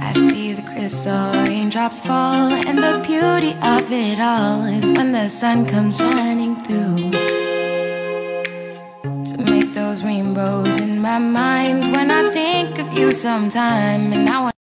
I see the crystal raindrops fall, and the beauty of it all is when the sun comes shining through. To make those rainbows in my mind when I think of you sometime, and now.